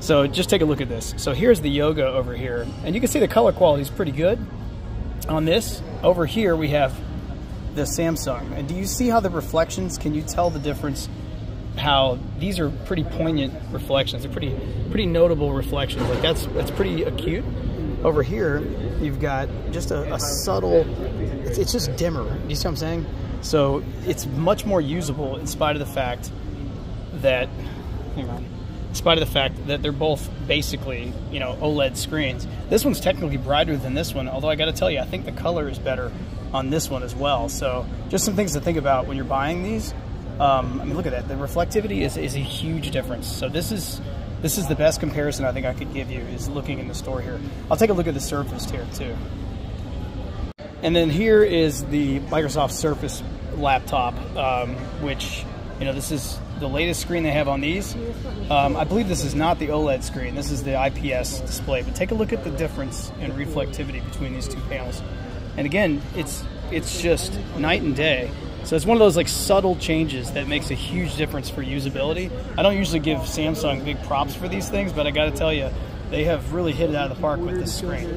So just take a look at this. So here's the Yoga over here, and you can see the color quality is pretty good on this. Over here we have the Samsung. And do you see how the reflections, can you tell the difference how these are pretty poignant reflections. They're pretty pretty notable reflections. Like that's that's pretty acute. Over here, you've got just a, a subtle, it's, it's just dimmer. You see what I'm saying? So it's much more usable in spite of the fact that, hang on, in spite of the fact that they're both basically, you know, OLED screens. This one's technically brighter than this one, although I got to tell you, I think the color is better on this one as well. So just some things to think about when you're buying these. Um, I mean, look at that. The reflectivity is, is a huge difference. So this is this is the best comparison I think I could give you is looking in the store here. I'll take a look at the Surface here too. And then here is the Microsoft Surface laptop, um, which, you know, this is the latest screen they have on these. Um, I believe this is not the OLED screen. This is the IPS display. But take a look at the difference in reflectivity between these two panels. And again, it's it's just night and day. So it's one of those like subtle changes that makes a huge difference for usability. I don't usually give Samsung big props for these things, but I got to tell you, they have really hit it out of the park with this screen.